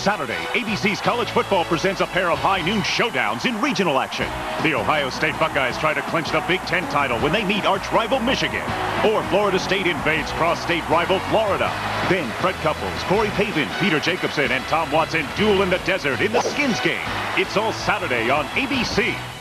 Saturday, ABC's College Football presents a pair of high noon showdowns in regional action. The Ohio State Buckeyes try to clinch the Big Ten title when they meet arch rival Michigan. Or Florida State invades cross-state rival Florida. Then Fred Couples, Corey Pavin, Peter Jacobsen, and Tom Watson duel in the desert in the Skins game. It's all Saturday on ABC.